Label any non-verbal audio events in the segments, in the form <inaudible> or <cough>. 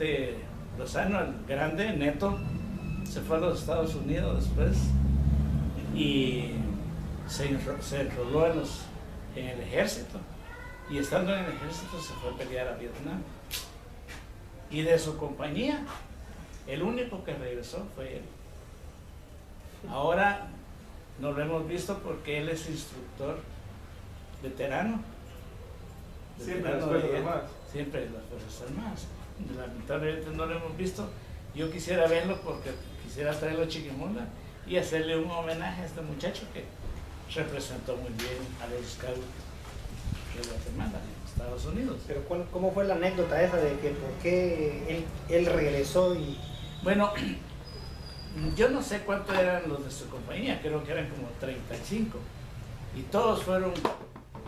este Lozano, el grande, neto, se fue a los Estados Unidos después y se, enroló en, en el ejército. Y estando en el ejército se fue a pelear a Vietnam. Y de su compañía, el único que regresó fue él. Ahora no lo hemos visto porque él es instructor veterano. Siempre las Fuerzas Armadas. Siempre las Fuerzas Armadas. Lamentablemente no lo hemos visto. Yo quisiera verlo porque quisiera traerlo a Chiquimula y hacerle un homenaje a este muchacho que representó muy bien a los scouts de Guatemala, en Estados Unidos. Pero ¿cómo fue la anécdota esa de que por qué él, él regresó y... Bueno, <clears throat> yo no sé cuántos eran los de su compañía, creo que eran como 35. Y todos fueron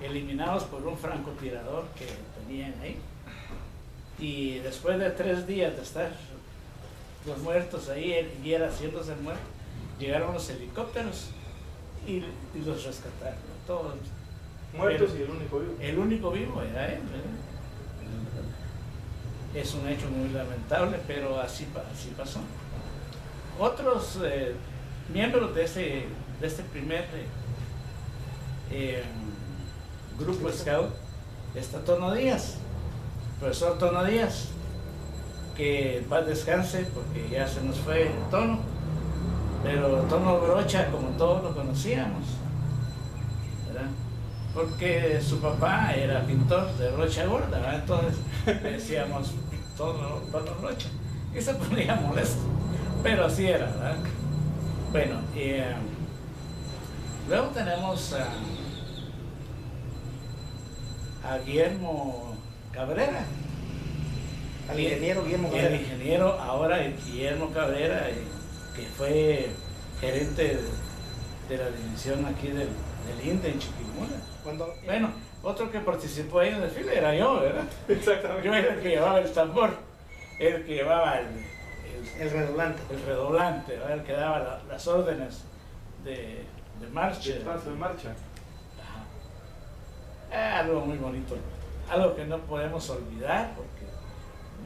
eliminados por un francotirador que tenían ahí. Y después de tres días de estar los muertos ahí y era haciéndose muerto, llegaron los helicópteros y, los rescataron, todos. Muertos y el único vivo. El único vivo era él. Es un hecho muy lamentable, pero así, así pasó. Otros eh, miembros de, ese, de este primer eh, grupo Scout está Tono Díaz, profesor Tono Díaz, que a descanse porque ya se nos fue el tono, pero Tono Brocha como todos lo conocíamos, porque su papá era pintor de brocha gorda, entonces decíamos Tono, tono Brocha, y se ponía molesto, pero así era, ¿verdad? Bueno, y, eh, luego tenemos a Guillermo Cabrera, al ingeniero Guillermo Cabrera. El ingeniero ahora Guillermo Cabrera, eh, que fue gerente de, la división aquí del, del INDE en Chiquimula. Cuando, bueno, otro que participó ahí en el desfile era yo, ¿verdad? Exactamente. Yo era el que llevaba el tambor, el que llevaba el, el, redoblante. El redoblante, el que daba las órdenes de, de marcha. De paso de marcha. Ajá. algo muy bonito, algo que no podemos olvidar porque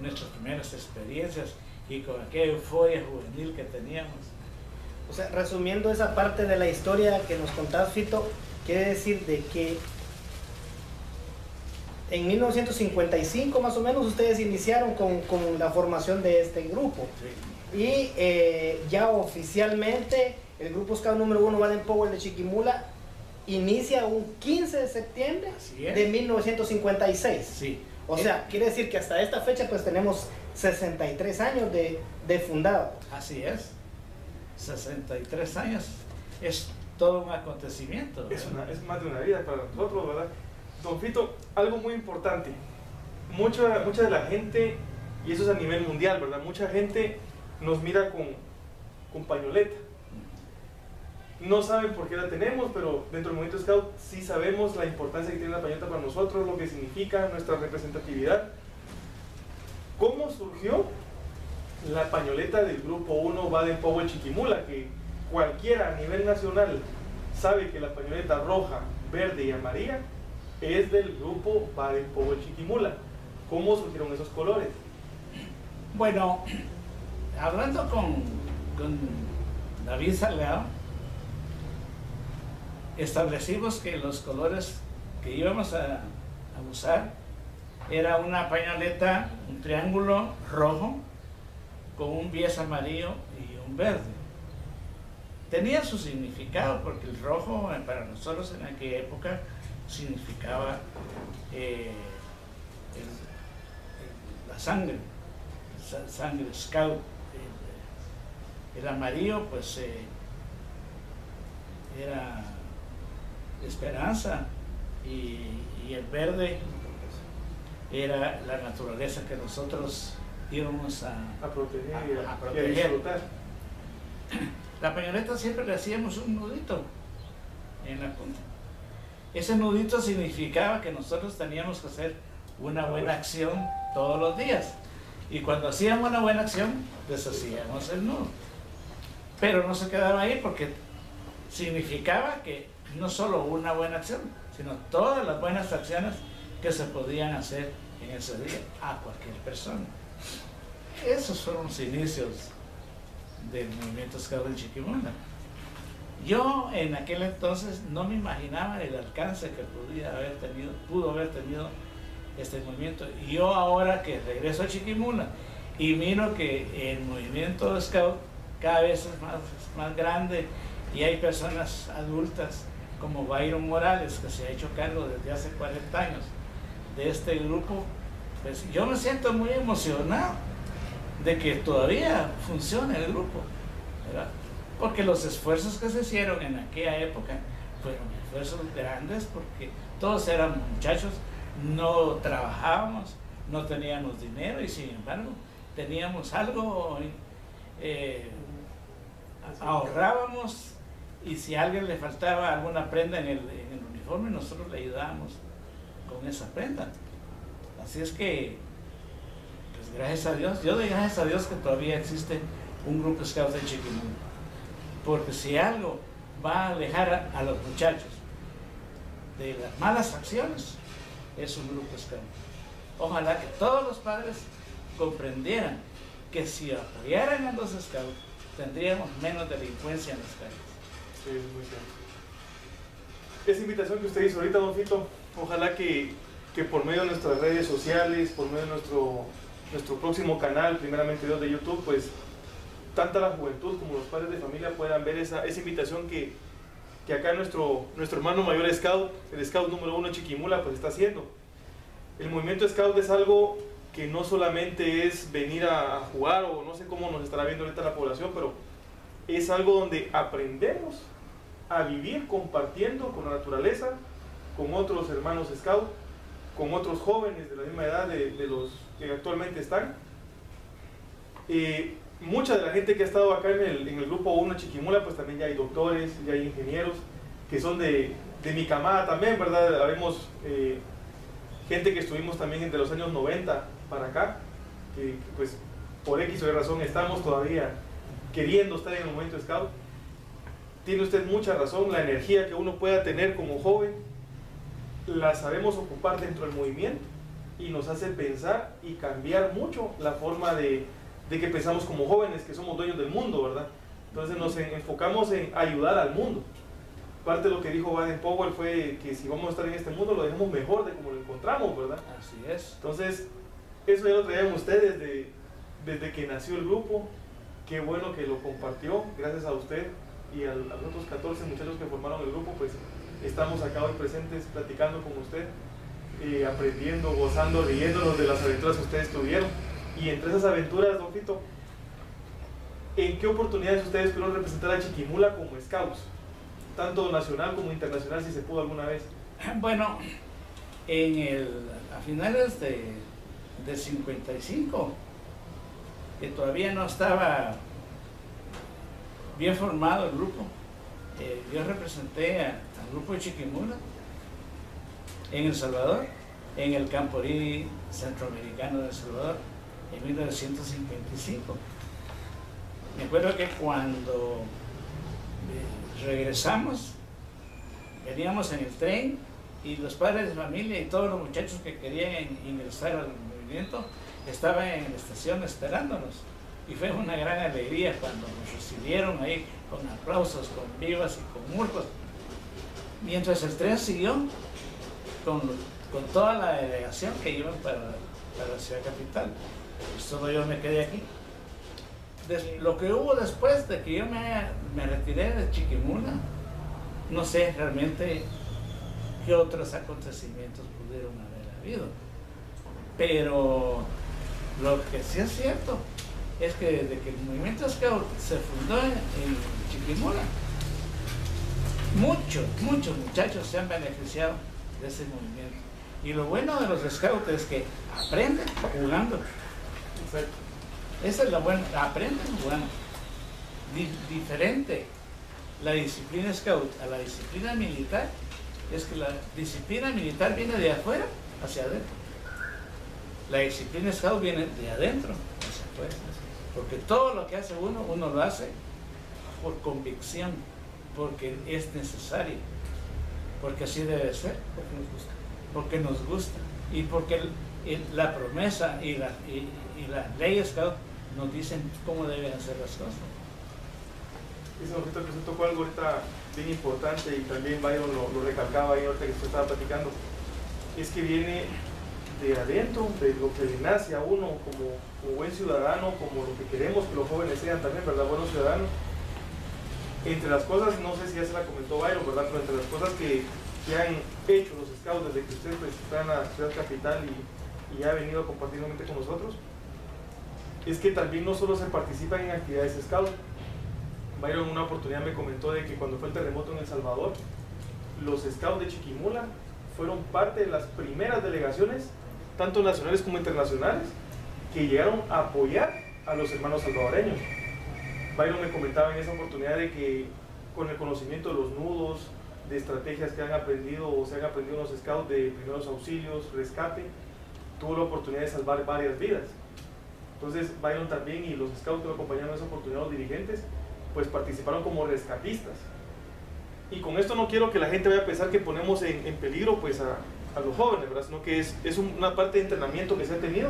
nuestras primeras experiencias y con aquella euforia juvenil que teníamos. O sea, resumiendo esa parte de la historia que nos contás, Fito, quiere decir de que en 1955 más o menos ustedes iniciaron con, la formación de este grupo. Y eh, ya oficialmente el grupo Scout número uno Baden Powell de Chiquimula inicia un 15 de septiembre de 1956. Sí. O sea, quiere decir que hasta esta fecha pues tenemos 63 años de, de fundado. Así es. 63 años. Es todo un acontecimiento. Es, es más de una vida para nosotros, ¿verdad? Don Fito, algo muy importante. Mucha, mucha de la gente, y eso es a nivel mundial, ¿verdad? Mucha gente nos mira con, con pañoleta. No saben por qué la tenemos, pero dentro del movimiento Scout sí sabemos la importancia que tiene la pañoleta para nosotros, lo que significa nuestra representatividad. ¿Cómo surgió la pañoleta del grupo 1 Baden Powell Chiquimula? Que cualquiera a nivel nacional sabe que la pañoleta roja, verde y amarilla es del grupo Baden Powell Chiquimula. ¿Cómo surgieron esos colores? Bueno, hablando con, con David Salgado, establecimos que los colores que íbamos a, usar era una pañoleta, un triángulo rojo con un bies amarillo y un verde. Tenía su significado porque el rojo eh, para nosotros en aquella época significaba eh, la sangre, sangre scout. El, amarillo pues eh, era esperanza y, el verde era la naturaleza que nosotros íbamos a, proteger, a, proteger. la pañoleta siempre le hacíamos un nudito en la punta. Ese nudito significaba que nosotros teníamos que hacer una buena acción todos los días. Y cuando hacíamos una buena acción, deshacíamos el nudo. Pero no se quedaba ahí porque significaba que no solo una buena acción, sino todas las buenas acciones que se podían hacer en ese día a cualquier persona. Esos fueron los inicios del movimiento Scout de Chiquimula. Yo en aquel entonces no me imaginaba el alcance que pudo haber tenido este movimiento. Y yo ahora que regreso a Chiquimula y miro que el movimiento Scout cada vez es más, más grande y hay personas adultas como Byron Morales que se ha hecho cargo desde hace 40 años de este grupo, pues yo me siento muy emocionado de que todavía funcione el grupo, ¿verdad? Porque los esfuerzos que se hicieron en aquella época fueron esfuerzos grandes porque todos éramos muchachos, no trabajábamos, no teníamos dinero y sin embargo teníamos algo, eh, ahorrábamos y si a alguien le faltaba alguna prenda en el, uniforme, nosotros le ayudábamos con esa prenda. Así es que, pues gracias a Dios, yo doy gracias a Dios que todavía existe un grupo Scouts de Chiquimula. Porque si algo va a alejar a, los muchachos de las malas acciones, es un grupo Scout. Ojalá que todos los padres comprendieran que si apoyaran a los Scouts, tendríamos menos delincuencia en las calles. Sí, es muy cierto. Esa invitación que usted hizo ahorita, don Fito, ojalá que, que, por medio de nuestras redes sociales, por medio de nuestro, nuestro próximo canal, primeramente Dios de YouTube, pues tanta la juventud como los padres de familia puedan ver esa, esa invitación que, que acá nuestro, nuestro hermano mayor Scout, el Scout número uno Chiquimula, pues está haciendo. El movimiento Scout es algo que no solamente es venir a, jugar o no sé cómo nos estará viendo ahorita la población, pero es algo donde aprendemos a vivir compartiendo con la naturaleza, con otros hermanos Scout, con otros jóvenes de la misma edad de, los que actualmente están. Eh, mucha de la gente que ha estado acá en el, en el grupo 1 Chiquimula, pues también ya hay doctores, ya hay ingenieros, que son de, de mi camada también, ¿verdad? Habemos eh, gente que estuvimos también entre los años 90 para acá, que pues por X o Y razón estamos todavía queriendo estar en el momento scout. Tiene usted mucha razón, la energía que uno pueda tener como joven, la sabemos ocupar dentro del movimiento y nos hace pensar y cambiar mucho la forma de, de que pensamos como jóvenes, que somos dueños del mundo, ¿verdad? Entonces nos enfocamos en ayudar al mundo. Parte de lo que dijo Baden Powell fue que si vamos a estar en este mundo lo dejemos mejor de como lo encontramos, ¿verdad? Así es. Entonces, eso ya lo traían ustedes desde, desde que nació el grupo. Qué bueno que lo compartió, gracias a usted y a, los otros 14 muchachos que formaron el grupo, pues estamos acá hoy presentes platicando con usted, eh, aprendiendo, gozando, riéndonos de las aventuras que ustedes tuvieron. Y entre esas aventuras, Don Fito, ¿en qué oportunidades ustedes pudieron representar a Chiquimula como scouts? Tanto nacional como internacional, si se pudo alguna vez. <clears throat> Bueno, en el, a finales de, de 55, que todavía no estaba bien formado el grupo, eh, yo representé al grupo de Chiquimula en El Salvador, en el Camporí Centroamericano de El Salvador, en 1955. Me acuerdo que cuando eh, regresamos, veníamos en el tren y los padres de familia y todos los muchachos que querían ingresar al movimiento estaban en la estación esperándonos. Y fue una gran alegría cuando nos recibieron ahí con aplausos, con vivas y con murcos. Mientras el tren siguió con, con toda la delegación que iban para, para la ciudad capital. Solo yo me quedé aquí. Lo que hubo después de que yo me, me retiré de Chiquimula, no sé realmente qué otros acontecimientos pudieron haber habido. Pero lo que sí es cierto es que desde que el movimiento Scout se fundó en, en Chiquimula, muchos, muchos muchachos se han beneficiado de ese movimiento. Y lo bueno de los Scouts es que aprenden jugando. Esa es la buena, aprenden jugando. Di diferente la disciplina Scout a la disciplina militar es que la disciplina militar viene de afuera hacia adentro. La disciplina Scout viene de adentro hacia afuera. Porque todo lo que hace uno, uno lo hace por convicción, porque es necesario, porque así debe ser, Porque nos gusta. porque nos gusta y porque la promesa y, la, y, las leyes nos dicen cómo deben hacer las cosas. Dice que se tocó algo ahorita bien importante y también Byron lo, lo recalcaba ahí ahorita que usted estaba platicando, es que viene de adentro, de lo que le nace a uno como, como, buen ciudadano, como lo que queremos que los jóvenes sean también, ¿verdad? Buenos ciudadanos. Entre las cosas, no sé si ya se la comentó Byron, ¿verdad? Pero entre las cosas que, que han hecho los scouts desde que usted pues, está en la ciudad capital y, y ha venido a compartir con nosotros, es que también no solo se participan en actividades scout. Byron en una oportunidad me comentó de que cuando fue el terremoto en El Salvador, los scouts de Chiquimula fueron parte de las primeras delegaciones tanto nacionales como internacionales, que llegaron a apoyar a los hermanos salvadoreños. Byron me comentaba en esa oportunidad de que con el conocimiento de los nudos, de estrategias que han aprendido o se han aprendido los scouts de primeros auxilios, rescate, tuvo la oportunidad de salvar varias vidas. Entonces Byron también y los scouts que lo acompañaron en esa oportunidad, los dirigentes, pues participaron como rescatistas. Y con esto no quiero que la gente vaya a pensar que ponemos en, en peligro pues a, a los jóvenes, ¿verdad? Sino que es, es una parte de entrenamiento que se ha tenido,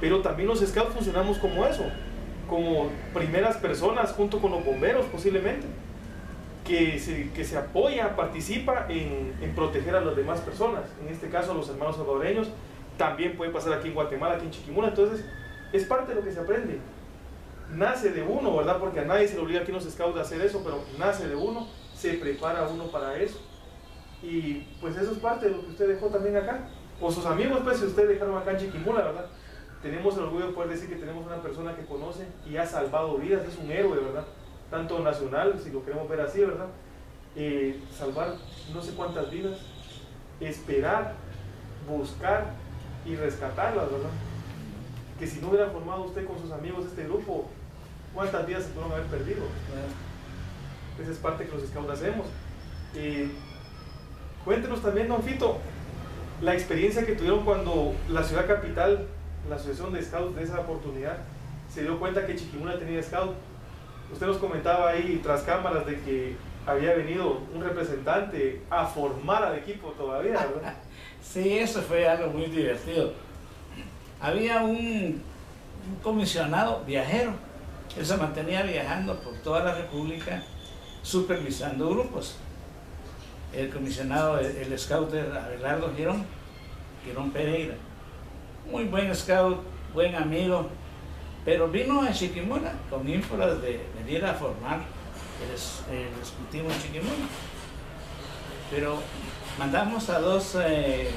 pero también los scouts funcionamos como eso, como primeras personas junto con los bomberos posiblemente, que se, que se apoya, participa en, en, proteger a las demás personas, en este caso a los hermanos salvadoreños, también puede pasar aquí en Guatemala, aquí en Chiquimula, entonces es parte de lo que se aprende. Nace de uno, ¿verdad? Porque a nadie se le obliga aquí en los scouts a hacer eso, pero nace de uno, se prepara uno para eso y pues eso es parte de lo que usted dejó también acá. O sus amigos, pues, si usted dejaron acá en Chiquimula, ¿verdad? Tenemos el orgullo de poder decir que tenemos una persona que conoce y ha salvado vidas, es un héroe, ¿verdad? Tanto nacional, si lo queremos ver así, ¿verdad? Eh, salvar no sé cuántas vidas, esperar, buscar y rescatarlas, ¿verdad? Que si no hubiera formado usted con sus amigos este grupo, ¿cuántas vidas se pudieron haber perdido? Esa es parte que los scouts hacemos. Eh, Cuéntenos también, don Fito, la experiencia que tuvieron cuando la ciudad capital, la asociación de scouts de esa oportunidad, se dio cuenta que Chiquimula tenía scout. Usted nos comentaba ahí tras cámaras de que había venido un representante a formar al equipo todavía, ¿verdad? <laughs> Sí, eso fue algo muy divertido. Había un, un comisionado viajero, él se mantenía viajando por toda la República supervisando grupos el comisionado, el, scout Abelardo Girón, Girón Pereira. Muy buen scout, buen amigo, pero vino a Chiquimula con ínfulas de venir a formar el, el en Chiquimula. Pero mandamos a dos eh,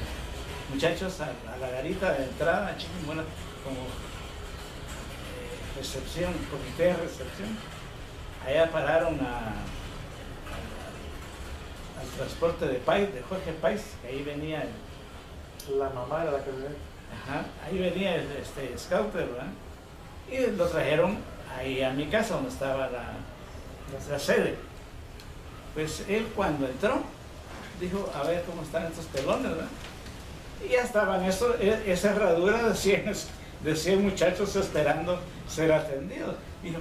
muchachos a, la garita de entrada a Chiquimula como eh, recepción, comité de recepción. Allá pararon a al transporte de Pais, de Jorge Pais, que ahí venía la mamá de la camioneta. Ajá, ahí venía el, este scouter, ¿verdad? Y lo trajeron ahí a mi casa donde estaba la, nuestra sede. Pues él cuando entró, dijo, a ver cómo están estos pelones, ¿verdad? Y ya estaban eso, e, esa herradura de 100, de 100 muchachos esperando ser atendidos. Y dijo,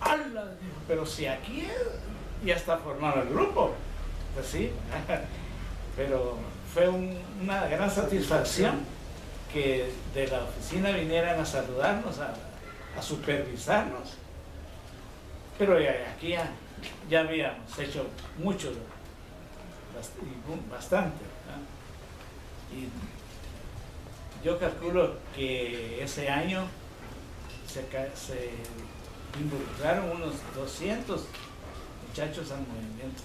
¡Hala! pero si aquí ya está formado el grupo. Pues sí, <laughs> pero fue una gran satisfacción que de la oficina vinieran a saludarnos, a, supervisarnos. Pero aquí ya, ya habíamos hecho mucho, bastante. Y yo calculo que ese año se, se involucraron unos 200 muchachos al movimiento.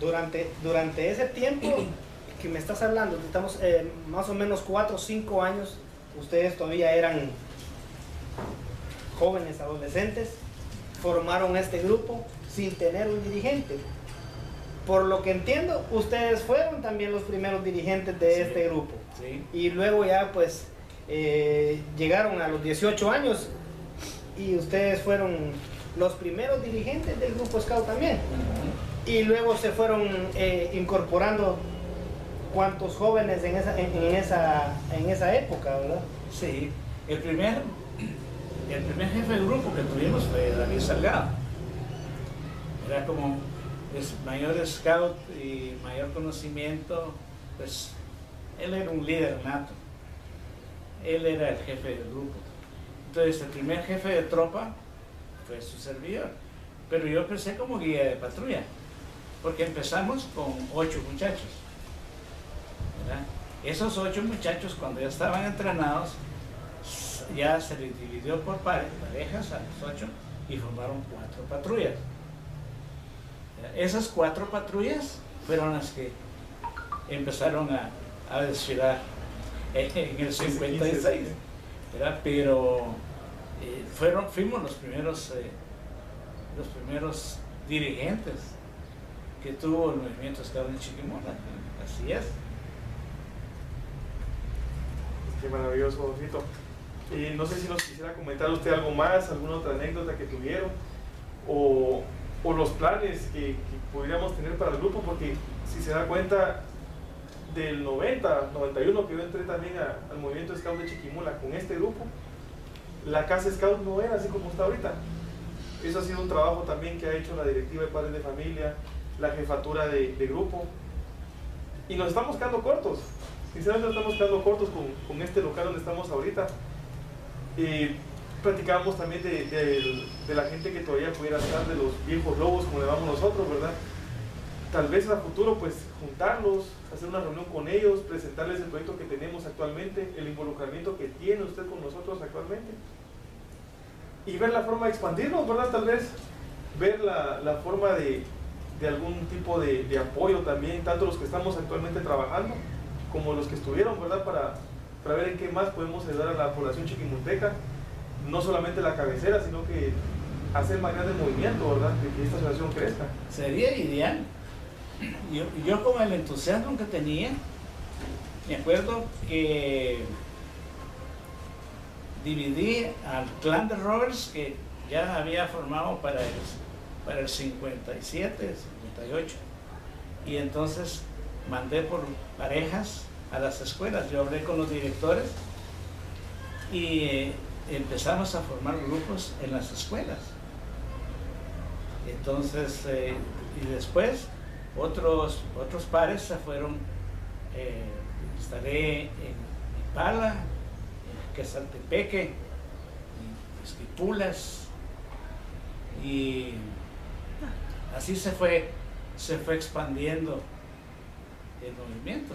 Durante, durante ese tiempo que me estás hablando, estamos eh, más o menos 4 o 5 años, ustedes todavía eran jóvenes, adolescentes, formaron este grupo sin tener un dirigente. Por lo que entiendo, ustedes fueron también los primeros dirigentes de este grupo. Y luego ya pues eh, llegaron a los 18 años y ustedes fueron los primeros dirigentes del grupo Scout también y luego se fueron eh, incorporando cuantos jóvenes en esa, en, esa, en esa época, ¿verdad? Sí, el primer, el primer jefe de grupo que tuvimos fue David Salgado. Era como es mayor scout y mayor conocimiento, pues él era un líder nato. Él era el jefe del grupo. Entonces el primer jefe de tropa fue su servidor. Pero yo empecé como guía de patrulla, porque empezamos con ocho muchachos. Esos ocho muchachos cuando ya estaban entrenados, ya se les dividió por parejas a los ocho y formaron cuatro patrullas. Esas cuatro patrullas fueron las que empezaron a, desfilar en el 56, pero eh, fueron, fuimos los primeros, eh, los primeros dirigentes que tuvo el movimiento Estado en Chiquimona, así es. Qué maravilloso, Donfito. Eh, no sé si nos quisiera comentar usted algo más, alguna otra anécdota que tuvieron, o, o los planes que, que, podríamos tener para el grupo, porque si se da cuenta, del 90, 91 que yo entré también al movimiento Scout de Chiquimula con este grupo, la casa Scout no era así como está ahorita. Eso ha sido un trabajo también que ha hecho la directiva de padres de familia, la jefatura de, de grupo, y nos estamos quedando cortos. Sinceramente nos estamos quedando cortos con, este local donde estamos ahorita. Y platicábamos también de, de, la gente que todavía pudiera estar, de los viejos lobos, como le llamamos nosotros, ¿verdad? Tal vez a futuro, pues juntarlos, hacer una reunión con ellos, presentarles el proyecto que tenemos actualmente, el involucramiento que tiene usted con nosotros actualmente. Y ver la forma de expandirnos, ¿verdad? Tal vez ver la, la forma de, de, algún tipo de, apoyo también, tanto los que estamos actualmente trabajando como los que estuvieron, ¿verdad? Para, para ver en qué más podemos ayudar a la población chiquimonteca, no solamente la cabecera, sino que hacer más grande movimiento, ¿verdad? Que esta asociación crezca. Sería ideal. Yo, yo con el entusiasmo que tenía, me acuerdo que dividí al clan de Roberts que ya había formado para el, para el 57, 58. Y entonces mandé por parejas a las escuelas. Yo hablé con los directores y eh, empezamos a formar grupos en las escuelas. Entonces, eh, y después otros, otros pares se fueron, eh, estaré en Ipala, en Quesaltepeque, en Esquipulas, y así se fue, se fue expandiendo el movimiento.